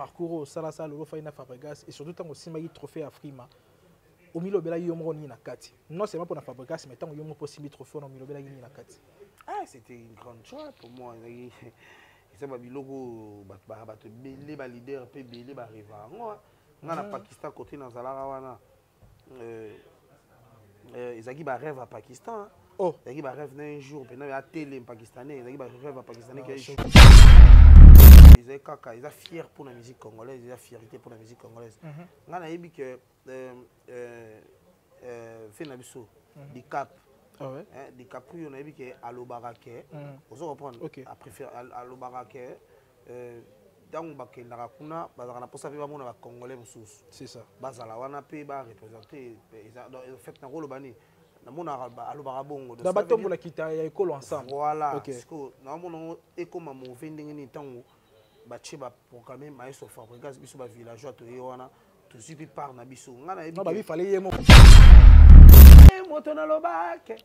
parcours oyo osala sala lolo fai na fabregas et surtout ntango osimbaki trophée ya frima omilobelaki yo moko nini na kati non seulement mpo na fabregas mais ntango yo moko mpo osimbi trophée wana omilobelaki nini na kati ah c'était une grande joie pour moi eza babiloko oyo bato baa bato ebele baleader mpe ebele bareva yango nga na mm. pakistan kote nazalaka wana euh, euh, ezalaki barêve ya pakistan oh. ezalaki barêve na un jour mpena ya tele pakistanais ezalaki barêve ya pakistanais ezali kaka eza fière mpo na musique congolaise eza fierté mpo na musique congolaise mhm. ngai nayebi ke fe na biso mhm. dicap ah ouais. eh, dicaprio nayebi ke alobaka ke mm. ozo comprendre okay. alobaka ke ntango euh, bakendaka kuna bazalaka na mposa mpe bamona bacongolais mosusu bazala wana mpe barepresente fait nakoloba nini namonaka alobaka bongo na batombola kita ya ekolo ensemble voilà okay. siko naomona yango ekoma move ndenge nini ntango batie baprograme maestro fabrigas biso bavillageois toye wana tozwi mpe part na biso ngai nayebi fale ye moko moto nalobake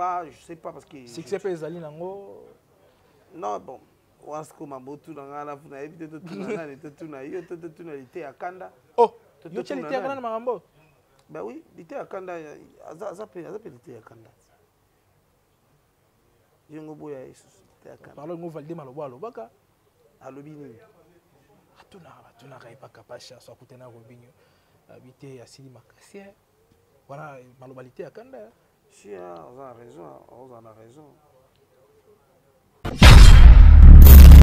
pas je sais pas parce que succès pe ezali nango non bon wansi koma botuna ngai alafu nayebi te totuna nani totuna yo to totuna lite ya kanda oh yo tya lite ya kanda na makambo ben oui lite ya kanda aza mpe lite ya kanda yongo boya yesusu lite ya kanda palo yango valide maloba alobaka alobi nini atunaka batunaka ye pakapasha so akutana robinio abi te asili makasi wana maloba lite ya kanda eh. si ah, oza na raison ah, oza na raison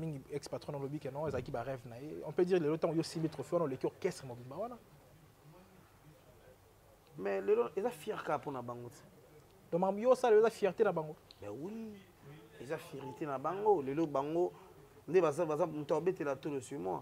mingi ex patron olobi ke non ezalaki barêve na ye on peut dire lelo ntango yo osimbi trophée wana oleki orchestre mobimba wana mais lelo eza fier kaka mpo na bango te donc makambo yo osala eza fierté na bango mais oui eza fierté na bango lelo bango nde baza baza moto abetela tolo sur moi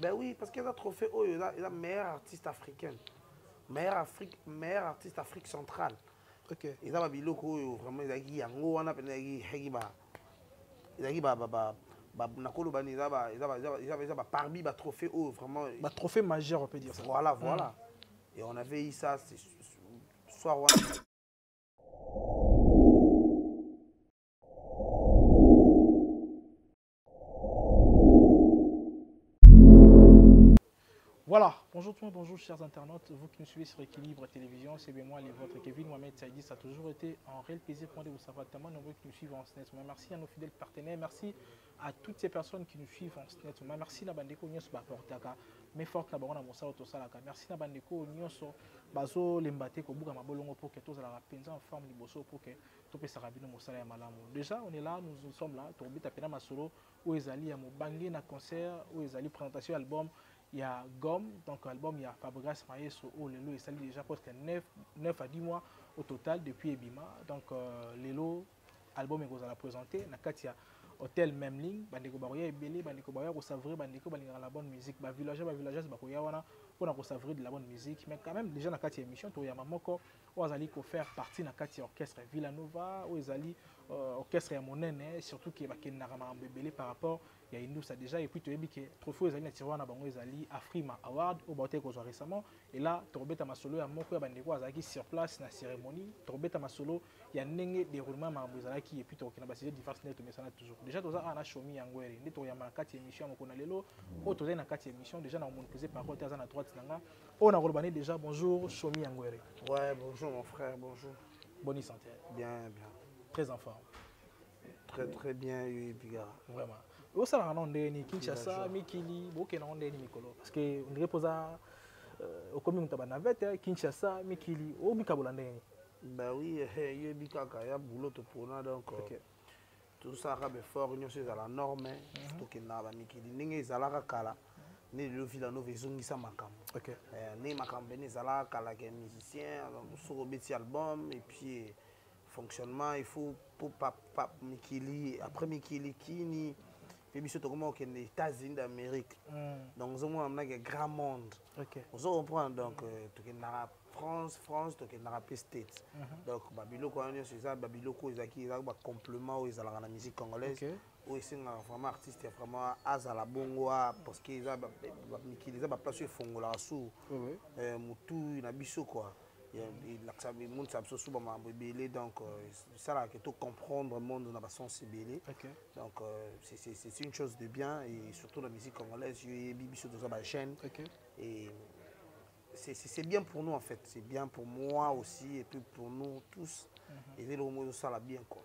Ben oui, parce qu'il y a un trophée oh, il a, il a meilleur artiste africain. Meilleur, Afrique, meilleur artiste Afrique centrale. Ok. Il a biloko oyo vraiment il a gi yango wana pena gi hegi ba. Il a gi ba ba ba ba nakolo bani il a ba il a ba il a ba, ba parmi ba trophée oyo vraiment ba trophée majeur on peut dire ça. Voilà, voilà. Mm. Et on avait eu ça c'est soir wana. Voilà, bonjour tout le monde, bonjour chers internautes, vous qui nous suivez sur Équilibre Télévision, c'est bien moi, les vôtres, Kevin Mohamed Saïdi, ça a toujours été un réel plaisir pour moi de vous savoir tellement nombreux qui nous suivent en ce moment. Merci à nos fidèles partenaires, merci à toutes ces personnes qui nous suivent en ce moment. Merci à Bandeko Nyos Baportaka, mais fort na bango na mosala tosalaka. Merci na Bandeko Nyos Bazo Lembate Kobuka Mabolongo pour que tous la penza en forme liboso pour que topesaka bino mosala ya malamu déjà on est là nous, nous sommes là tokobeta mpena masolo oyo ezali ya mobange na concert oyo ezali présentation ya album ya gomme donc album ya fabregas maestro oyo lelo esali déjà presque 9, 9 à 10 mois au total depuis ebima donc euh, lelo album ekozala présente na kati ya hôtel memling bandeko bakoya ebele bandeko bakoya kosavre bandeko balingaka la bonne musique bavillageois bavillageoise bakoya wana mpona kosavre de la bonne musique mais quand même déjà na kati ya émission toyamba moko oyo azali kofaire partie na kati ya orchestre ya villanova oyo ezali euh, orchestre ya monene surtout ke bakendaka makambo ebele par rapport ya indusa déjà epuis toyebi ke trophée ezali na tiroir na bango ezali afrima award oyo bautaki kozwa récemment ela tokobeta masolo ya moko ya bandeko azalaki sur place na cérémonie tokobeta masolo ya ndenge déroulement ya makambo ezalaki epuis tokokende na basujet diverse ndenge tomesana toujours déjà toza awa na shomi yango ere nde tokoyamba na kati ya émission ya mokona lelo oyo tozali na kati ya émission déjà na komoniprise par rapport te aza na droite na nga oyo nakoloba nde déjà bonjour shomi ya ngwere ouais bonjour mon frère bonjour bonne santé bien bien très en forme très très bien oui biga vraiment osalaka nao ndenge nini kinshasa mikili bokenda ngo ndenge nini mikolo parce que ondire mpoza euh, okomi moto ya banavete kinshasa mikili omikabola ndenge nini bah oui eh, eh, yebi kaka ya boulot topona donc euh, okay. tosalaka befort nyonso ezala norme mhm. tokendaka bamikili ndenge ezalaka kala nde lelo vila nova ezongisa makambo eh, ndenge makambo pene ezalaka kala ke musicien soki obeti album epuis fonctionnement il faut po mikili après mikili kini mpe biso tokoma kokende états-unis d'amérique mm. donc ozomona mnake grand monde okay. ozo comprendre donc mm -hmm. tokendaka france france tokendaka mpe state mm -hmm. donc babiloko wana nyonso eza babiloko ezalaki ezalaki bacomplement oyo ezalaka na musique congolaise okay. oyo esengaka vraiment artiste ya vraiment azala bongo a parce que eza mikili eza baplace oyo efongolaka su motu na biso kua elakisa emonisa biso suba makambo ebele donc esalaka euh, ke to comprendre monde na basens ebele donc euh, c'est une chose de bien et surtout la musique congolaise yo eyebi biso toza bajeune et c'est bien pour nous en fait c'est bien pour moi aussi et puis pour nous tous mhm. ezeli omo ezosala bien quoi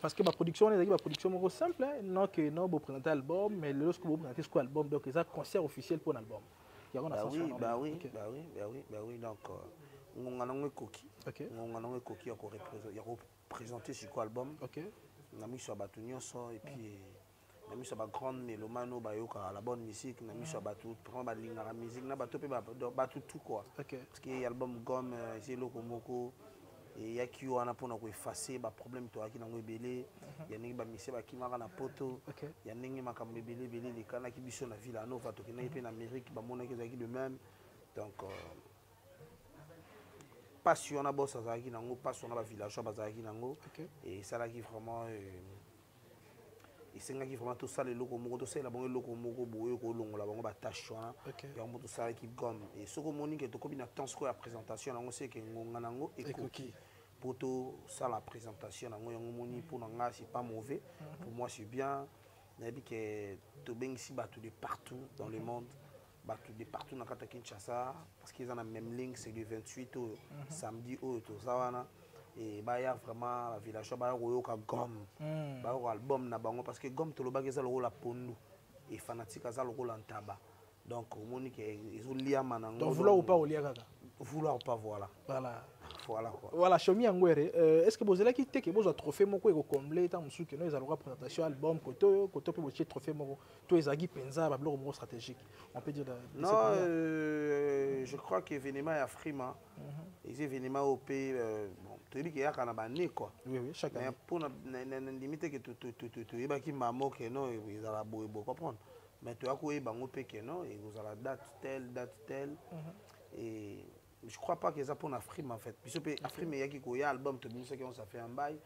parce que ba production wana ezalaki ba production moko simple non que non bo présenter album mais lelo soki bo présenter soki album donc eza concert officiel pour l'album yango na bah oui bah oui okay. bah oui bah oui bah oui donc euh, ngonga nango ekoki okay. ngonga nango ekoki ya ko ya ko présenter siko album okay. na miso ya bato nyonso et puis mm. na miso ya ba grande melomane oyo bayokaka la bonne musique na miso ya bato vraiment balingaka musique na bato mpe bato tout quoi parce que album gomme euh, eza eloko moko eyaki wana mpona koefface baproblème toyaki nango ebele mhm. ya ndenge bamisie bakimaka na poto ya ndenge makambo ebele ebele elekanaki biso na ville anova tokendaki mpe na amérique bamonaki ezalaki de même donc euh, mpasi wana bos azalaki nango mpasi wana bavillageois bazalaki nango esalaki vraiment euh, esengaki vraiment tosala eloko moko tosalela bango eloko moko boye kolongola bango batache wana yango tosalaki gomme e soki omoni ke tokomi na temps sikoyo ya présentation yango seke ngonga na yango ekoki mpo tosala présentation yango yango omoni mpo na ngai c'est pas mauvais mhm. pour moi c'est bien nayebi ke tobengisi bato de partout dans le mhm. monde bato de partout na kati ya kinshasa parce que eza na même ligne c'est le 28 oyo mhm. samedi oyo toza wana e baya vraiment ba villageois baya koyoka gomme mhm. bayoka album na bango parce que gomme tolobaki eza lokola pondu e fanatique aza lokola ntaba donc omoni ke ezoliama na ngo vouloir ou pas olia kaka vouloir ou pas voilà voilà voilà quoi voilà shomi angwere euh, est ce que bozalaki te ke bozwa trophée moko ekokomble ntango mosusu keno ezaloka présentation album koto koto mpe botie trophée moko to ezalaki mpenza babiloko moko stratégique on peut dire non euh, je crois que événement ya frima mm -hmm. eza événement oyo mpe euh, bon, toyebi keyaka na bane quoi oui, oui, chaque mais mpo nandimi te ke toyebaki mamo ke non ezala boye bo comprendre mais toya koyeba yango mpe ke non ekozala date telle date telle mm -hmm. et je crois pas que eza pona frime en fait biso pe frime eyaki koya album tobimisaki on safe ya mbai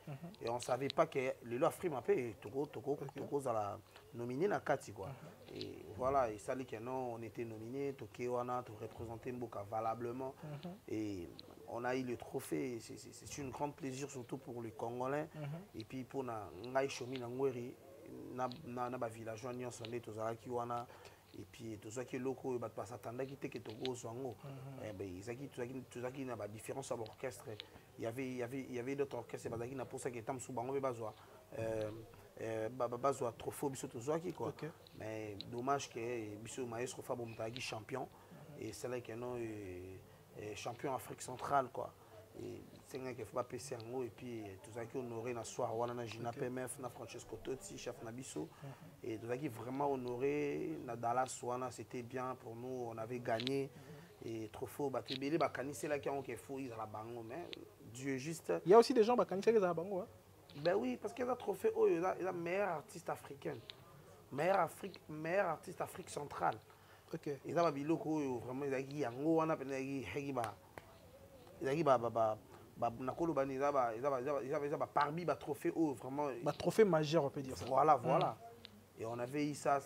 et on savait pas que lelo frime ape tokozala nominé na kati quoi et voilà esali que non on était nominé toke wana toreprésente mboka valablement et on a eu le trophée c'est une grande plaisir surtout pour les congolais et puis pona ngai shomi na ngweri na bavillageois nyonso nde tozalaki wana et puis tozwaki eloko oyo bato basatandaki te ke tokozwa yango tozalaki na badifférence ya baorchestre y avait d'autres orchestre bazalaki na mposa ke ntan mosusu bango mpe bazwa euh, euh, bazwa trophée biso tozwaki quoi mais dommage ke eh, biso maestro fabo moto azalaki champion esalaki no champion afrique centrale quoi esengaki efo bapesa yango epuis eh, tozalaki honore na soir wana na juna pmf na francesco toti chef na biso mhm. et tozalaki vraiment honore na dallas wana c'était bien pour nous on avait gagné mhm. et trop faux bato ebele bakaniselaki yango ke fo ezala bango mais dieu juste il y a aussi des gens bakanisaki ezala bango hein? ben oui parce que eza trophée oyo oh, eza meilleur artiste africaine meilleur afrique meilleur artiste afrique centrale okay. eza babiloko oyo vraiment ezalaki yango wana mpenza ezalaki heki ba ezalaki nakoloba nini eza baparmi batrophée oyo vraiment batrophée majeur on peut dire ça voilà voilà mm. et on avait eu ça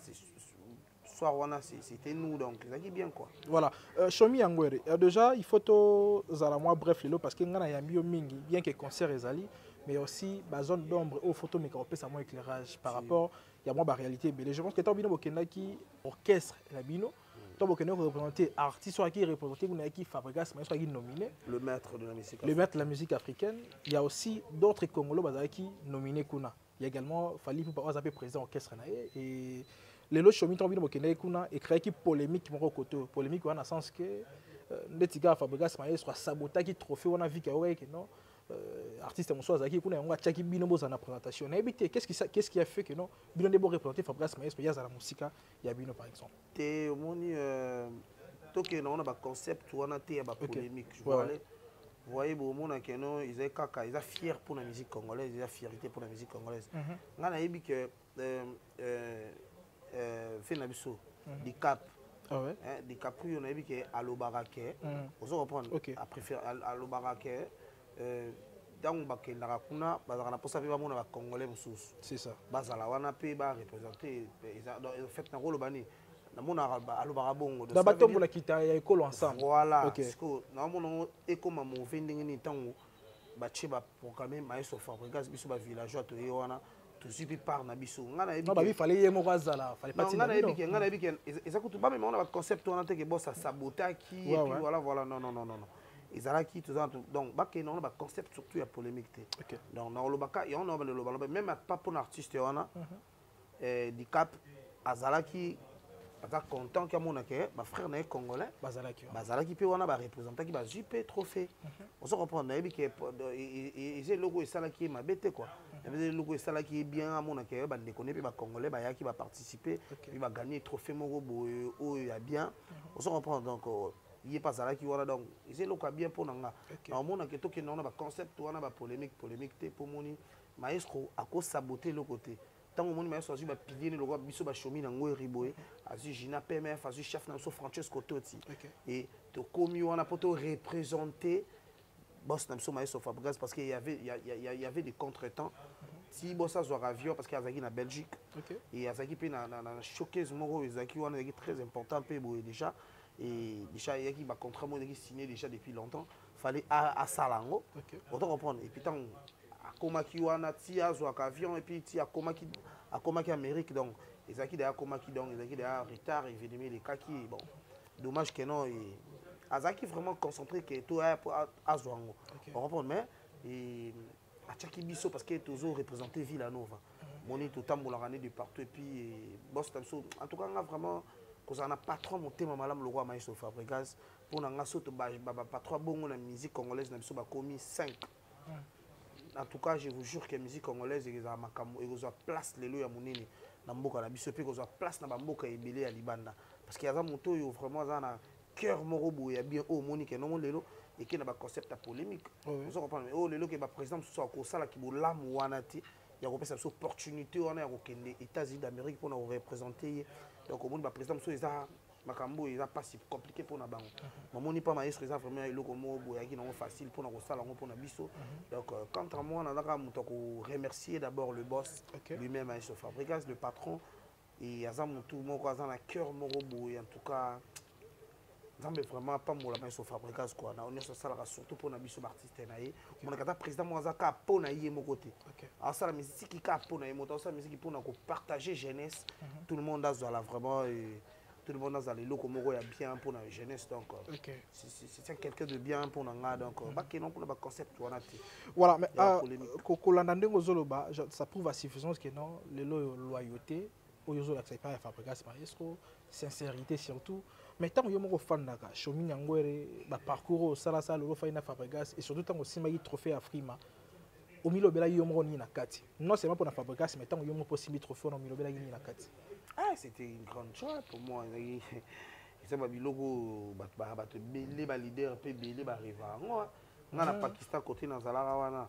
soir wana c'était nous donc ezalaki bien quoi voilà euh, shomi yangwere euh, déjà il faut tozala mwa bref lelo parce que ngai nayambi yo mingi bien que concert ezali mais aussi bazone d'ombre oyo faut tomeka kopesa mwa éclairage par rapport ya mwa baréalité ebele je pense que ntango bino bokendaki orchestre na bino to bokende ko représenter artiste oyo aki représenter kuna yaki Fabregas mais soki nominé le maître de la musique le maître de la musique africaine il y a aussi d'autres congolais bazalaki nominé kuna il y a également Fally Ipupa oza pe président orchestre na ye et lelo shomi to bino bokende kuna et créaki polémique moko koto polémique wana sens que euh, ndeti kaka Fabregas Maestro asabotaki trophée wana viki ayokaki ke non euh, artiste mosusu azalaki kuna yango atyaki bino bozala na présentation nayebi te qu'est-ce qui, qu'est-ce qui a fait que non bino nde boreprésente Fabregas Maestro ye azala mosika ya bino par exemple te omoni euh, tokende nango na baconcept wana te ya bapolémique okay. voilà. ouais. voye bomona keno ezali kaka eza fière mpo na musique congolaise eza fierté mpo na musique congolaise mhm. ngai nayebi ke euh, euh, euh, fe na biso mhm. dicap ah eh, dicaprio nayebi ke alobaka ke mhm. ozo comprendre apréfère alobaka ke euh, ntango bakendaka kuna bazalaka na mposa mpe bamona bacongolais mosusu bazala wana mpe barepresente fait nakoloba nini namonaka alobaka bongo na batombola kita ya ekolo ensemble voilà sikoyo naomona yango ekoma move ndenge nini ntango batie baprograme maestro fabrigas biso bavillageois toye wana tozwi mpe part na biso ngai nayebi fale ye moko azala fale pati ngai nayebi ke ngai nayebi ke eza kutu bamema wana baconcept wana te ke bos asabotaki epuis voilà voilà non non non non ezalaki toza donc bakende yango na baconcept surtout ya polémique te donc nakolobaka yango na balelobaloba même pas mpona artiste wana mhm. eh, dicap azalaki aza content ke amona ke bafrère na ye congolais bazalaki mpe wana barepresentaki bazwi mpe trophée mhm. ozo comprendre nayebi ke eza eloko esalaki ye mabe te kua mhm. eza eloko esalaki ye bien amona ke bandeko ne mpe bacongolais bayaki baparticipe mpe baganye trophée moko boye oyo ya bien mhm. ozo comprendre donc euh, ye mpe azalaki wana donc eza eloko ya bien mpo na nga naomona ke tokenda wana baconcept wana bapolémique polémique te mpo moni maestro akosabote eloko te ntango omoni mayeso azwi bapilie ne lokola biso bashomi na ngo eriboye azwi gina pmf azwi chef na biso francesco toti e tokomi wana mpo torepresente boss na biso mayeso fabrigas parce que y avait, y, y, y avait des contretemps ti boss azwaka avion parce que azalaki na belgique okay. e azalaki mpe na, na, na showcase moko oyo ezalaki wana ezalaki très important mpe boye déjà e déjà eyaki bacontrat moko ezalaki signé déjà depuis longtemps fallait asala yango okay. oto comprendre epuis ntango akomaki wana ti azwaka avion et puis ti akomaki akomaki amérique donc ezalaki deya akomaki donc ezalaki deya retard evenemi elekaki bon dommage que non e, azalaki vraiment concentré que to aya mpo azwa yango ocomprendre mais e, atiaki biso parce que tozo représente ville anova mhm. moni totambolaka nde de partout et puis e, bos na biso en tout cas nga vraiment kozala na patron motema malamu lokola maestro fabrigas mpo na nga soto bapatron bongo na musique congolaise na biso bakomi 5 en tout cas je vous jure que musique congolaise ekozala makambo ekozwa place lelo ya monene na mboka na biso mpe ekozwa place na bamboka ebele ya libanda parce que aza moto oyo vraiment aza na cœur moko boye ya bien oyo omoni ke nongo lelo eke na baconcept ya polémique oza comprendre mais oyo lelo ke baprésident mosusu akosalaki bolamu wana te ya kopesa biso opportunité wana ya kokende états-unis d'amérique mpona korepresente ye donc omoni baprésident mosusu eza makambo oyo eza mpasi compliqué mpo na bango mamoni mpa maestro eza vraiment eloko moko boyaki nango facile mpo na kosala yango mpo na biso mhm. donc euh, quant à moi nazaka moto ya koremercier d'abord le boss lui même maestro fabricas le patron e aza motu moko aza na cœur moko boye en tout cas nzambe vraiment apambola maestro fabricas kua na nyonso asalaka surtout mpo na biso baartiste na ye omonaka ata président moko aza kaka mpo na ye moko te asala miziki kaka mpo na ye moto asala miziki mpo na kopartage jeunesse mhm. tout le monde azala vraiment euh, tout le monde azala eloko moko ya bien mpo na jeunesse donc euh, c'est quelqu'un de bien mpo na ngai donc euh, mhm. bakeno kuna baconcept wana te voilà mais kolanda ndenge ozoloba ça prouve à suffisance que non lelo oyo loyauté oyo ozolakisa epai ya fabrigas maestro sincérité surtout mais ntango yo moko ofandaka chomi nyangwere baparcours oyo osalasala lelo ofandi na fabrigas et surtout ntango osimbaki trophée ya frima omilobelaki yo moko nini na kati non seulement mpo na fabrigas mais ntango yo moko mpo osimbi trophée wana omilobelaki nini na kati ah c'était une grande joie pour moi eza babiloko oyo bato baa bato ebele baleader mpe ebele bareva yango nga na mm. pakistan kote nazalaka wana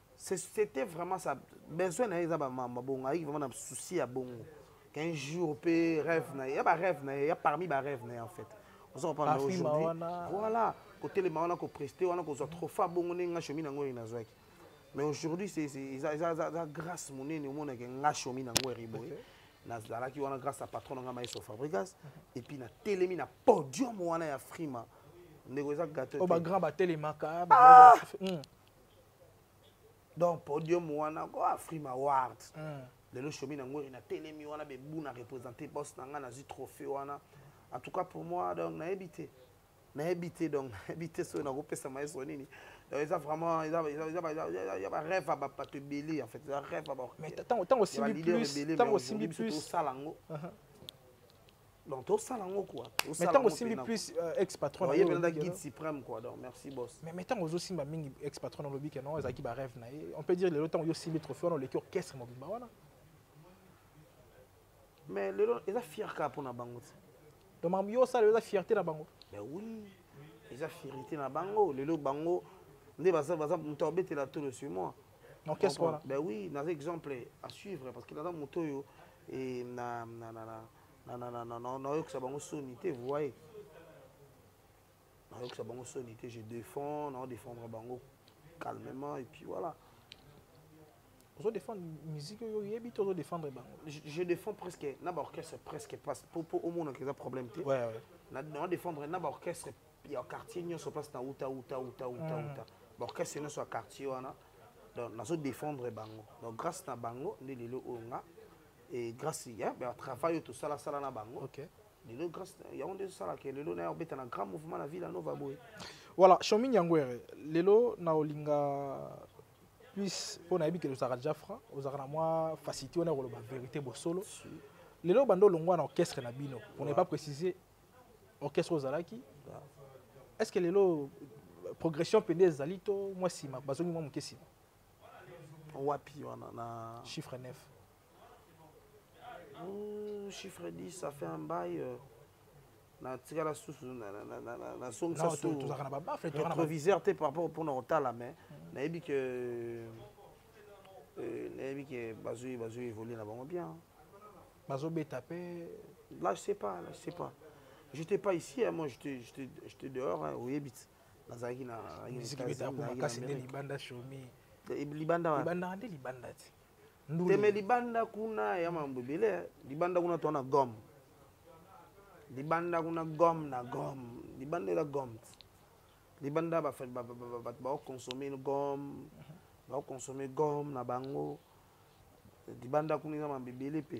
c'était vraiment ça besoin na ye eza mabongo ayaki vraiment na souci ya bongo qu'un jour mpe rêve na ye ya barêve na ye ya parmi barêve na ye en fait oza kopana aujourd'hui voilà kotelema wana kopreste wana kozwa trofa bongo ndenge nga shomi nango oyo nazwaki mais aujourd'hui eza grâce monene omonake nga shomi nango eriboye nazalaki wana grâce à patron na ngai maestro fabrigas et puis natelemi na podium wana ya frima ndeko eza gâteau oh, ba grand batelemaka ah! hmm. donc podium wana ko afrime award mm. lelo shomi na ngori na telemi wana bebu na représente boss na ngai nazwi trophée wana en tout cas pour moi donc nayebi te nayebi te donc nayebi te soki nakopesa maestro nini donc eza vraiment ya barêve ya bapato ebele en fait eza rêve ya baortango osimbi plus osala yango donc tosala yango kua mais ntango osimbi plus euh, ex patron oyebelanda guide suprême quoi donc merci boss mais ntango ozosimba mingi ex patron na olobi ke non ezalaki barêve na ye on peut dire lelo ntango yo osimbi trophée wana oleki orchestre mobimba wana mais lelo eza fier kaka mpo na bango ti donc makambo yo osala eza fierté na bango mais oui eza fierté na bango lelo bango nde baza moto abetela tolo sur moi orchestre wana ben oui naza exemple à suivre parce que naza moto oyo na na na na na nayokisa bango soni te vous voyez nayokisa bango soni te je défends nao défendre bango calmement et puis voilà ozo défendre musique oyo oyebi to ozo défendre bango je défends presque na baorchestre presque pas po po omonaka eza problème te nao défendre na baorchestre ya quartier nyonso place na uta uta uta uta mm. uta baorchestre nyonso ya quartier wana donc nazo défendre bango donc grâce na bango nde lelo oyo nga et grâce ya ba travail oyo tosala sala na bango okay. lelo grâce yango nde esalaka lelo naye obeta na grand mouvement na ville anova boye voilà shomi nyangwere lelo na olinga plus mpo nayebi kele ozalaka déjà franc ozalaka na mwa facilité wana koloba vérité bosolo lelo banda olongwa na orchestre na bino pour ne pas préciser orchestre ozalaki est ce que lelo progression mpende ezali to mwa nsima bazongi mwa moke nsima wapi wana na chiffre 9 hmm, chiffre 10 ça fait un bail euh, natikala susu nasongisa suretroviseur te par rapport mpona kotala mais hmm. nayebi ke euh, nayebi ke bazwi bazwi évolue na bango bien bazobeta mpe là je sais pas là je sais pas j'étais pas ici hein, moi j'étais dehors hein, oyebiti nazalaki na miziki beta ko makasi nde libanda shomi eh, libanda wa libanda nde libanda ti teme libanda kuna ya mambo ebele eh. libanda kuna to na gomme libanda kuna gomme na gomme libanda ela gomme libanda bato baoconsomme gomme baoconsomme gomme na bango libanda kuna eza mambo ebele mpe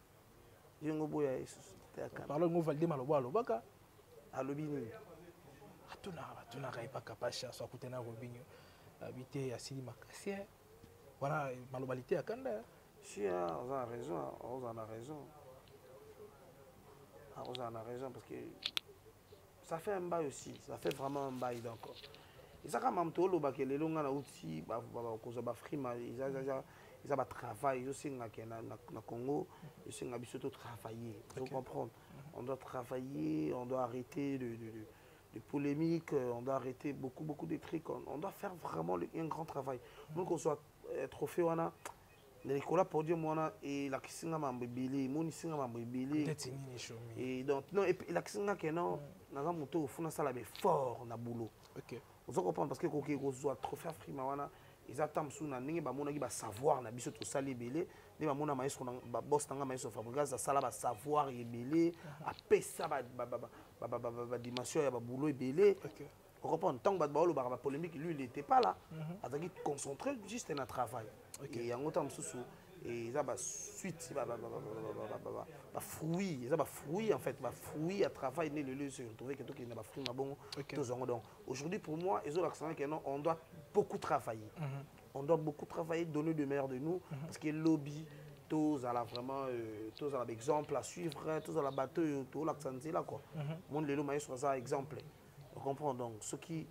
yongo boya yesusu parle ngo valide maloba alobaka alobi nini atunaka batunaka epa kapashi aso akutana ya robinio abi te asili makasi wana maloba lite ya kanda si oza na raison ozala na raison akozala na raison parce que ça fait un bail aussi ça fait vraiment un bail donc eza kaka mamu toolobaka lelo ngai nauti kozwa bafrima eza batravail ezosengaka na congo esenga biso totravaille ozo comprendre mhm. on doit travailler on doit arrêter de, de, de des polémiques, euh, on doit arrêter beaucoup, beaucoup de trucs. On, on doit faire vraiment un grand travail. Mm. Nous, qu'on soit euh, trophée, on a na likolo ya podium wana elakisi nga mambo ebele emonisi nga mambo ebele donc non elakisi nga ke non mm. naza moto oyo fo nasala befort na boulot oza comprendre parce que koki kozwa trophée afrima wana eza ta mosusu na ndenge bamonaki basavoir na biso tosali ebele nde bamona maestro babos na ngai maestro fabrigas asala basavoir ebele apesa badimension ya baboulot ebele ocomprendre ntango bato baolobaka bapolemique lui il était pas là mhm. azalaki concentré juste na travail e yango ntango mosusu eza basuite bafruit eza bafruit en fait bafruit ya travail nde lelo ezo retrouve ke tokende na bafruit na bongo tozwa yango donc aujourd'hui pour moi ezolakisanga ke non on doit beaucoup travailler mhm. on doit beaucoup travailler donner de meilleur de nous mhm. parce que lobby tozala vraiment euh, tozala baexemple à suivre tozala bato oyo tolakisa nzela quoi monde lelo maestro aza exemple mm -hmm. o comprend donc soki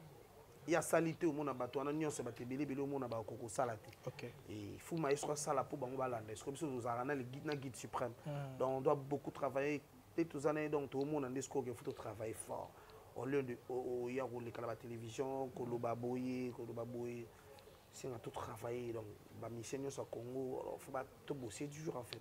ya sali te omona bato wana nyonso bato ebele ebele omona bakoki kosala te okay. e, fu maestro asala mpo bango balanda esiko biso tozalaka na guide na guide suprême mm. donc on doit beaucoup travailler mpe toza na ye donc toomona nde sikoyo faut totravaille fort au lieu de oya koleka na batélévision koloba boye koloba boye senga totravaille donc bamisien nyonso ya congo alors fo tobosie toujours en fait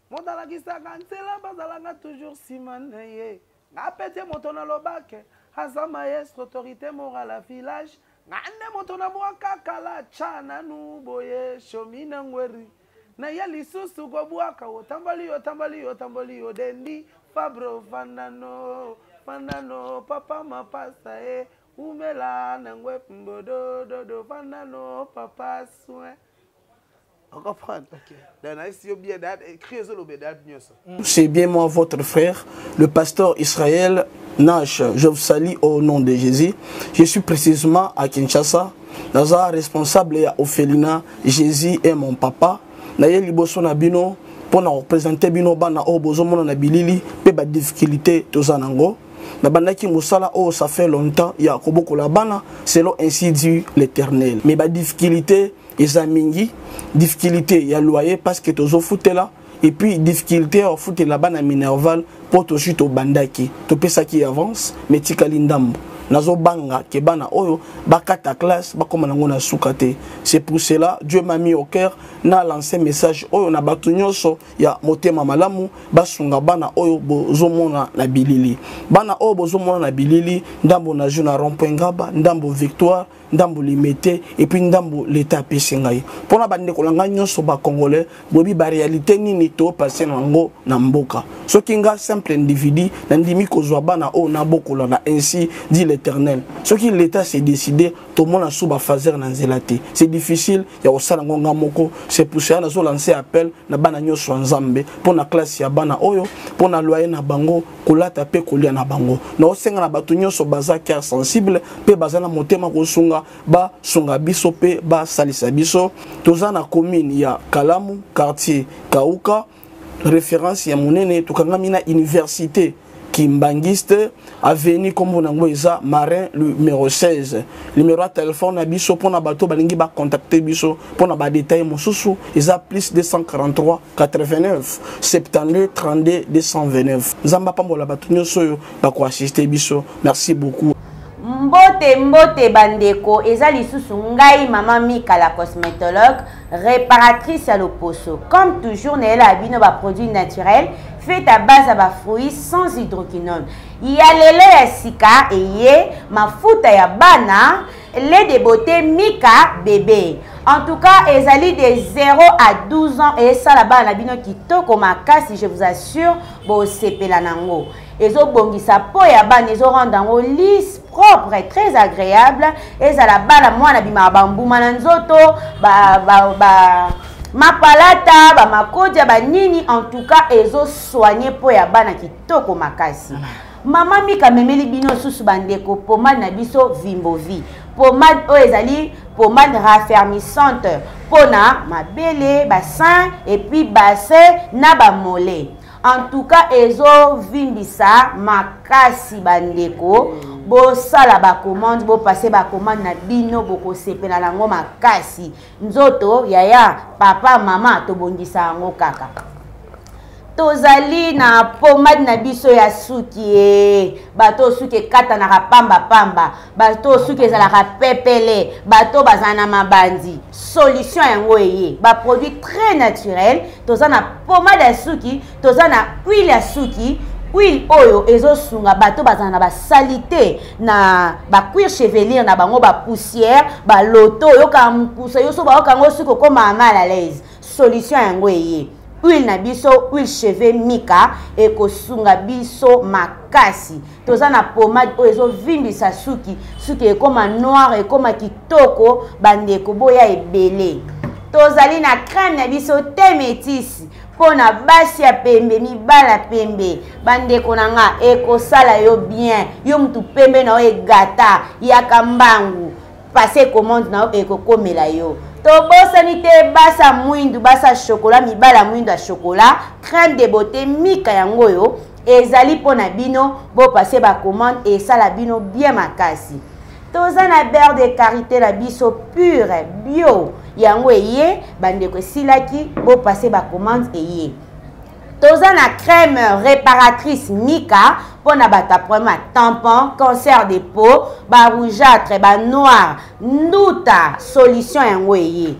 moto alakisaka nzela bazalaka toujours nsima na ye nga pe te moto nalobake aza maestro autorité morale ya village nga nde moto nabwaka kala tya nanu boye shomi na ngweri na ye lisusu kobwaka otamboli otamboli otamboli odendi fabro vandano vandano papa mapasa e eh. umela na ngwe mbodododo vandano papa soin Comprendre. Okay. Dans la SIO bien, écrit les autres, C'est bien moi, votre frère, le pasteur Israël Nash. Je vous salue au nom de Jésus. Je suis précisément à Kinshasa. Dans un responsable, il y a Ophelina. Jésus est mon papa. Naye liboso na bino pour nous représenter bino bana o bozo mona na bilili pe ba difficulté toza nango. Na bandaki musala o ça fait longtemps ya kobokola bana selon ainsi dit l'Éternel. Mais ba difficulté eza mingi difficulté ya loyer parce que tozo futela et puis difficulté ya kofutela bana minerval mpo tozwi tobandaki topesaki avance mais etikali ndambo nazobanga ke bana oyo bakata classe bakoma nango na suka te c'est pour cela dieu m'a mis au cœur na lance message oyo na bato nyonso ya motema malamu basunga bana oyo bozomona na bilili bana oyo bozomona na bilili ndambo nazwi na rond point ngaba ndambo victoire ndambo limete epuis ndambo leta apesi ngai mpona bandeko na ngai nyonso bacongolais boyebi barealité nini topase na yango na mboka soki ngai simple individu nandimi kozwa bana oyo nabokola na ainsi dit l'éternel soki leta se décide tomona su bafaser na nzela te c'est difficile ya kosala yango nga moko c'est pour cela nazo lancer appel na bana nyonso ya nzambe mpo na classe ya bana oyo mpo na loyer na bango kolata mpe kolia na bango naosenga na bato nyonso baza cœur sensible mpe baza na motema kosunga basunga biso mpe basalisa biso toza na commune ya kalamu quartier kauka référence ya monene tokangami na université kimbangiste aveni nkombo na yango eza marin numero 16 numero ya telefone na biso mpo na bato balingi bacontacte biso mpo na badetail mosusu eza plus 243 89 72 32 229 nzambe apambola bato nyonso oyo bakoassiste biso merci beaucoup mbote mbote bandeko eza lisusu ngai mama mika la cosmetologue réparatrice ya loposo comme toujours nayelaka bino baproduit naturel fete à base ya bafruit sans hydroquinone ya lelo ya sika eye mafuta ya bana lait de beauté mika bebe en tout cas ezali de 0 à 12 ans esala bana na bino kitoko makasi je vous assure bosepela nango ezobongisa po ya bana ezorendre yango lise propre très agréable ezala bana mwana bimaka bambuma na nzoto ba, ba, ba mapalata bamakodia banini en tout cas ezosoigne mpo ya bana kitoko makasi mama mika amemeli bino lisusu bandeko pomade na biso vimbovi pomade oyo ezali pomade raffermissante mpo na mabele basin epuis bassin na bamole en tout cas ezovimbisa makasi bandeko bosala bacommande bopase bacommande na bino bokosepela na yango makasi nzoto yaya papa mama tobongisa yango kaka tozali na pomade na biso ya suki e bato oyo suki ekatanaka pambapamba bato oyo suki ezalaka pepele bato bazala na mabandi solution yango eye baproduit très naturel toza na pomade ya suki toza na huile ya suki huile oyo ezosunga bato bazala na basalite na bacuire chevelire na bango bapoussière baloto oyokaka mokusa yo so bayoka yango soki okoma mal à l'aise solution yango eye huile na biso huile cheveux mika ekosunga biso makasi toza na pomade oyo ezovimbisa suki suki ekoma noir ekoma kitoko bandeko boya ebele tozali na crème na biso te metisi mpo na basi ya pembe mibali ya pembe bandeko na nga ekosala yo bien yo motu pembe na yo egata yaka mbangu passe commande na yo ekokomela yo tobosani te basi ya mwindu basi ya shokola mibali ya mwindu ya shokola crème de beauté mika yango oyo ezali mpo na bino bopase bacommande esala bino bien makasi toza na beurre de karité na biso pure bio yango eye bandeko esilaki bopase bacommande eye toza na crème réparatrice mika mpo na bato ya problème ya tampon cancer de peau barougeâtre banoir nduta solution yango eye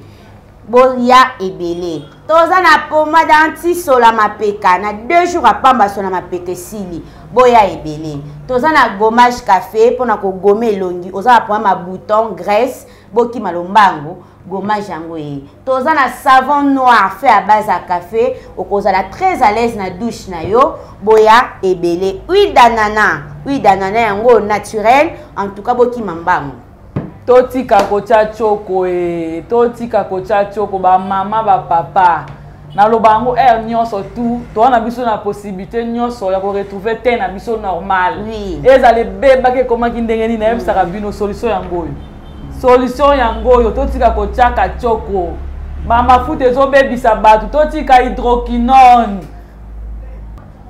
boya ebele toza na pomade antisola mapeka na deux jours apamba sola mapeka esili boya ebele toza na gommage café mpo na kogoma elongi oza na pomade mabouton graisse bokima lombango gommage yango ye toza na savon noir fait à base ya café okozala très à l'aise na douche na yo boya ebele huile d'anana huile d'anana yango naturel en tout cas bokima mbango totika kotya tshoko e totika kotya tshoko bamama bapapa naloba yango heure nyonso tu toa na biso na possibilité nyonso ya koretrouve te na biso normal oui. ezala ebebaki ekomaki ndenge nini nayebisaka mm. bino solution yango oyo solution yango oyo totika kotyaka tshoko bamafuta ezobebisa bato totika hydroquinone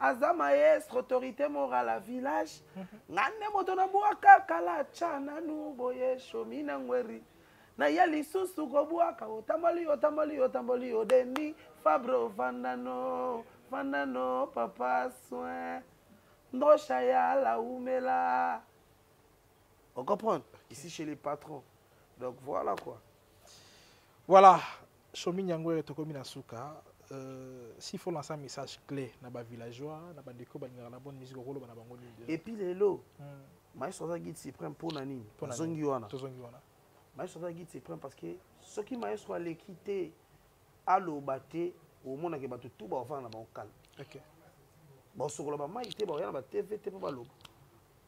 aza maestre autorité morale à village nga nde moto nabwaka kala tya nanu boye shomi na ngweri naya lisusu kobwaka otamboli otamboli otamboli odendi fabro vandano vandano papa soin ndosha ya laumela on comprendre ici chez les patrons donc voilà quoi voilà Somi Nyangwere tokomi na suka euh, s'il faut lancer un message clé na ba villageois na ba ndeko ba lingaka la bonne musique okoloba na bango nini et puis lelo hmm. maestro aza guide suprême mpo na nini tozongi wana tozongi wana maestro aza guide suprême parce que soki maestro aleki te aloba te omonaka bato tu baofana na bango calme okay. baosokola bamai te baoya na batv te mpo baloba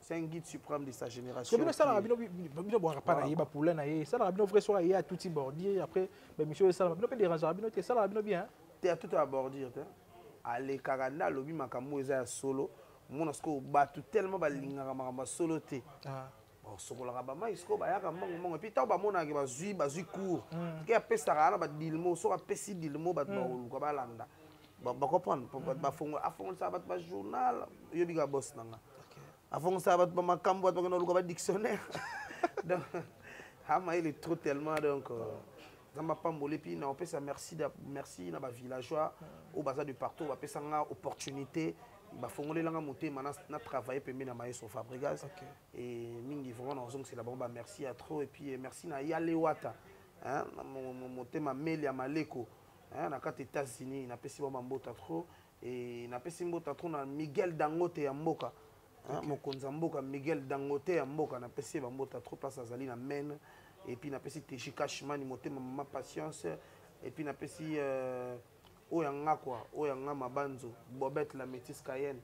c'est un guide suprême de sa génération. Bino sala bino bino boka pa na ye ba poulain na ye. Sala bino vrai soir ye a touti bordier après mais monsieur sala bino pe déranger bino te sala bino bien. Te a tout à bordier te. Ale kaganda lobi makambo eza ya solo. Mona siko batu tellement balingaka makambo solo te. Ah. osokolaka bamai sikoyo bayaka mbongo mbongo epuis ntango bamonaka bazwi bazwi cour hmm. ke apesaka wana badilimo soki apesi dilimo bato hmm. bakoluka balanda bacomprendre mhm. bafongola afongolisaka bato bajournal oyebi kaka bos na nga afongolisaka bato bamakambo bato bakenda koluka badictionnaire donc ama ele trop tellement donc euh, nzambe apamboli mpi na opesa merci merci na bavillageois mhm. oyo baza de partout bapesa nga opportunité bafongolela nga motema na travaille pembe na maestro fabrigas e mingi vraiment na kozongisela bango bamerci ya trop epuis euh, merci na yalewata motema meli ya maleko hein, na kati États-Unis na pesi ba mbota trop et na pesi mbota trop na Miguel Dangote ya mboka hein, okay. mokonzi ya mboka Miguel Dangote ya mboka na pesi ba mbota trop place azali na Maine et puis na pesi Teji Cashman motema mama patience et puis na pesi euh, oyo anga quoi oyo anga mabanzo Bobette la métisse Cayenne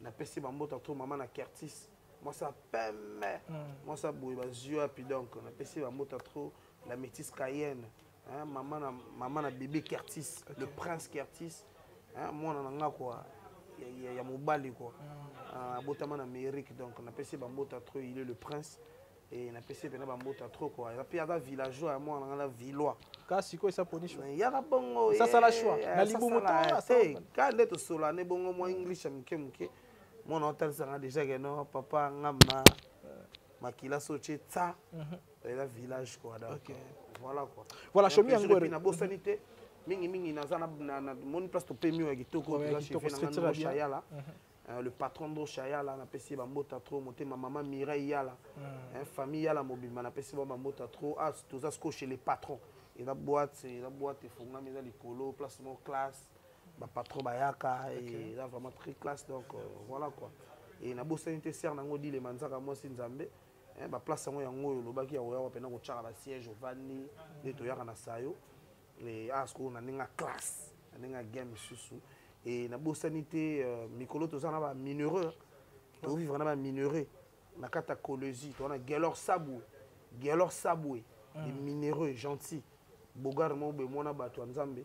na pesi ba mbota trop mama na Curtis moi ça pème hmm. moi ça boue ba yeux puis donc na pesi ba mbota trop la métisse Cayenne hein, maman na maman na bébé Curtis okay. le prince Curtis hein, mwana na nga quoi ya, ya, ya mobali quoi mm. ah, abotama na Amérique donc napesi bambota trop il est le prince et napesi mpena bambota trop quoi eza mpe aza villageois ya mwana na nga na villois ka sikoyo esaponi choix yaka bongo sasala choix na libumu te ka nde tosolane bongo mwa english ya moke moke mwana otalisaka deja keno papa ngama makila so ce tsa mhm. eza village quoi donc okay. voilà quoi voilà chomi yango na bosani te mingi mingi naza na moni place topemi ya kitoko yala mhm. euh, le patron de Chayala na pesi ba mbota trop motema maman Mireille Yala mhm. hein, famille Yala mobimba na pesi ba mbota trop ah tous as chez les patrons et la boîte c'est la boîte efongami eza likolo place mon classe ba patron bayaka okay. eza vraiment très classe donc euh, voilà quoi et nabosani te sere nango dile manzaka mwasi nzambe eh, baplace yango yango oyo olobaki ya koyaka mpena kotyaka basiège ovandi nde toyaka na sayo awa sikoyo na ndenge ya classe na ndenge ya game mosusu e nabosani te euh, mikolo toza na bamineureur tovivre na bamineure na kati ya colosie toza na gelor sabwe gelor sabwe mm. mineureux gentil bogar moko boye mwana bato ya nzambe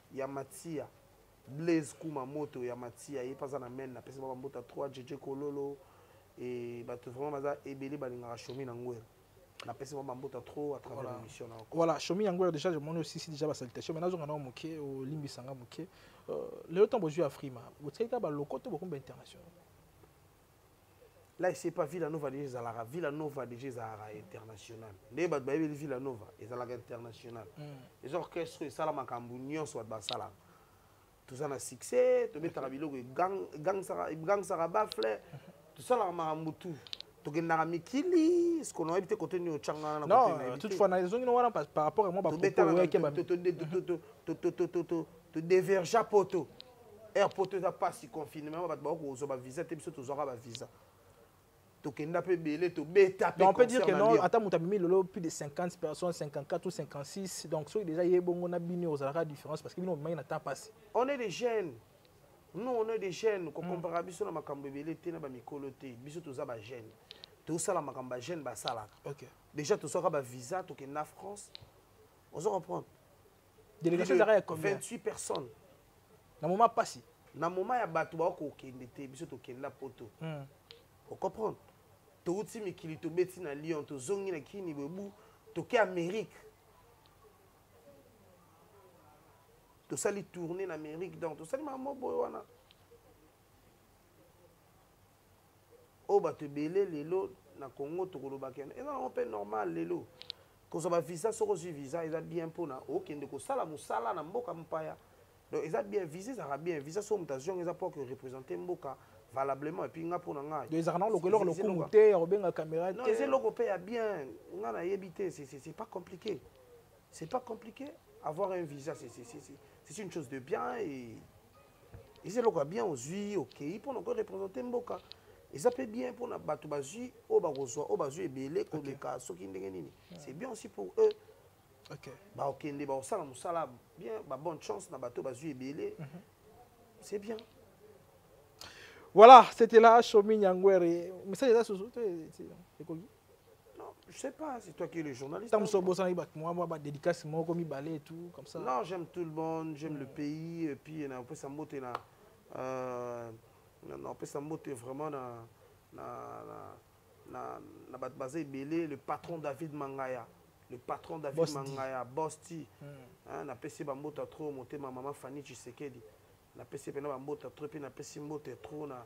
ya matia blaise kuma moto ya matia ye mpe aza na maine na pesa bamboto ya 3 jeje kololo e bato vraiment baza ebele balingaka shomi na ngwere napesi mwa bamboto ya trop à travers émission na voilà shomi ya ngwere déjà jomoni osisi déjà basalutation mai nazonga nao moke olimbisanga moke euh, lelo ntango bozwi afrima botikaki kaka baloko to bokomba international là je sais pas Villa Nova déjà ezalaka Villa Nova déjà ezalaka international ndenge bato bayebeli Villa Nova ezalaka international hmm. eza orchestre oyo esala makambo nyonso bato basalaka toza na succès tobetaka biloko egangsaka bafle tosalaka makambo tout tokendaka mikili sikoyo nayebi te kote nini otyanga wana na kote nayebi te toutefois nazongi na wana par rapport ya mwa bapropoyakeba to deverja poto air poto eza mpasi confinement bato bakoki kozwa bavisa te biso tozwaka bavisa tokenda mpe ebele tobeta on peut dire que non ata moto amemi lelo plus de 50 personnes 54 ou 56 donc soki déjà ye bongo na bino ozalaka différence parce que bino omemaki na temps passé on est des jeunes nous on est des jeunes kokomparaka hmm. biso na makambo ebele te na bamikolo te biso toza bajeune tosala makambo bajeune basalaka déjà tozwaka bavisa tokenda france ozo comprendre delegation ezalaka ya combien 28 personnes na moma pasi na moma ya bato bakokende te biso tokende na poto hmm. ocomprendre touti mikili tobeti na lyon tozongi na kini boyebu toke amérique tosali tourne na amérique donc tosali mama boye wana oyo bato ebele lelo na congo tokoloba keno eza nango mpe normal lelo kozwa bavisa soki ozwi visa eza bien mpona okende kosala mosala na mboka mopaya donc eza bien visa ezalaka bien visa soki moto azwi yango eza mpo korepresente mboka valablement epuis nga mpo na ngai ezalaka na lokola eloko lokumu te ya kobenga kamera te eza eloko mpe ya bien nga nayebi te c'est pas compliqué c'est pas compliqué avoir un visa c'est une chose de bien et eza eloko ya bien ozwi okei mpona ko représente mboka eza mpe bien mpona bato bazwi oyo bakozwa oyo bazwi ebele koleka soki ndenge nini hmm. c'est bien aussi pour eux bakokende bakosala mosala bien babonne chance na bato bazwi ebele mhm. c'est bien voilà c'était là chomi nyangwere message eza susu ekoki Non, je sais pas, c'est toi qui es le journaliste. Tant que vous avez des dédicaces, moi, comme balai et tout, comme ça. Non, j'aime tout le monde, j'aime le pays, et puis on peut s'embotter là. Euh, on peut s'embotter vraiment dans na bato baza ebele le patron david mangaya le patron david Bosti. mangaya bosti hmm. napesi bambota trop motema mama fanny tshisekedi napesi mpena bambota trop mpe napesi mbote trop na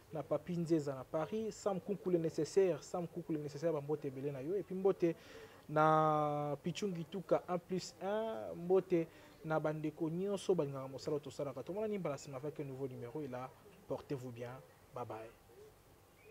na papi nzeza na paris sam kuku le nécessaire sam kuku le nécessaire bambote ebele na yo epuis mbote na pichungi tuka 1 plus 1 mbote na bandeko nyonso balingaka mosala tosalaka tomonani mbala nsima avec un nouveau numéro ela portez vous bien babaye